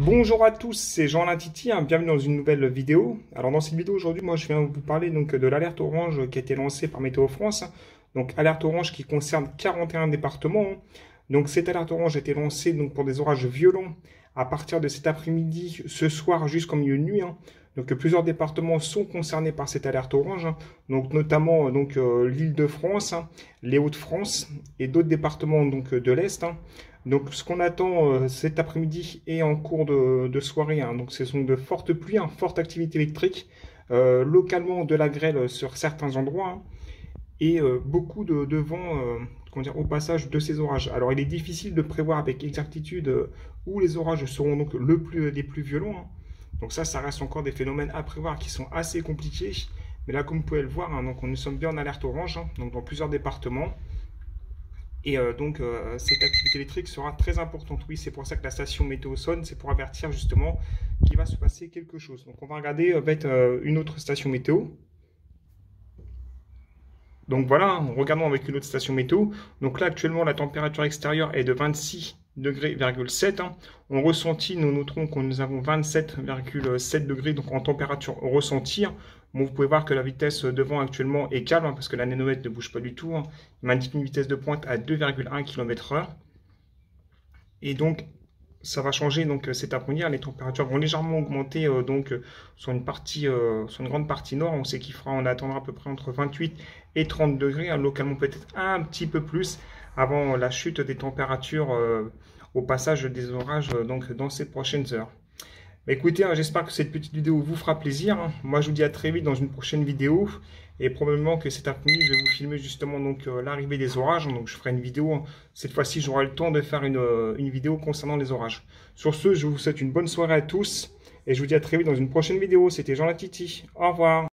Bonjour à tous, c'est Jean Lintiti, hein, bienvenue dans une nouvelle vidéo. Alors dans cette vidéo aujourd'hui, moi je viens vous parler donc de l'alerte orange qui a été lancée par Météo France. Donc alerte orange qui concerne 41 départements. Donc cette alerte orange a été lancée donc pour des orages violents à partir de cet après-midi, ce soir jusqu'en milieu de nuit. Hein. Donc plusieurs départements sont concernés par cette alerte orange, hein. donc notamment donc euh, l'Île-de-France, les Hauts-de-France et d'autres départements donc de l'Est. Donc ce qu'on attend euh, cet après-midi et en cours de, soirée, hein, donc ce sont de fortes pluies, hein, forte activité électrique, euh, localement de la grêle sur certains endroits hein, et euh, beaucoup de, vent au passage de ces orages. Alors il est difficile de prévoir avec exactitude où les orages seront donc plus, les plus violents. Donc ça, ça reste encore des phénomènes à prévoir qui sont assez compliqués. Mais là, comme vous pouvez le voir, donc nous sommes bien en alerte orange, donc dans plusieurs départements. Et euh, donc, euh, cette activité électrique sera très importante. Oui, c'est pour ça que la station météo sonne, c'est pour avertir justement qu'il va se passer quelque chose. Donc, on va regarder euh, une autre station météo. Donc voilà, regardons avec une autre station météo. Donc là, actuellement, la température extérieure est de 26 degrés. Hein. On ressentit, nous noterons que nous avons 27,7 degrés donc en température ressentie. vous pouvez voir que la vitesse de vent actuellement est calme hein, parce que la nanomètre ne bouge pas du tout. Hein. Il m'indique une vitesse de pointe à 2,1 km/h. Et donc, ça va changer donc cet après-midi. Les températures vont légèrement augmenter euh, donc sur une partie, euh, sur une grande partie nord. On sait qu'il fera, on attendra à peu près entre 28 et 30 degrés. Localement peut-être un petit peu plus avant la chute des températures euh, au passage des orages euh, donc dans ces prochaines heures. Bah, écoutez, hein, j'espère que cette petite vidéo vous fera plaisir. Moi, je vous dis à très vite dans une prochaine vidéo. Et probablement que cet après-midi, je vais vous filmer justement euh, l'arrivée des orages. Donc, je ferai une vidéo. Cette fois-ci, j'aurai le temps de faire une, une vidéo concernant les orages. Sur ce, je vous souhaite une bonne soirée à tous. Et je vous dis à très vite dans une prochaine vidéo. C'était Jean Latiti. Au revoir.